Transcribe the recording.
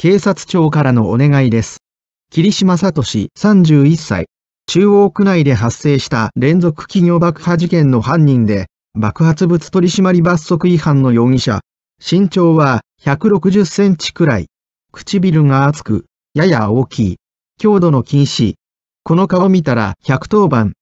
警察庁からのお願いです。霧島聡31歳。中央区内で発生した連続企業爆破事件の犯人で、爆発物取締罰則違反の容疑者。身長は160センチくらい。唇が厚く、やや大きい。強度の禁止。この顔見たら110番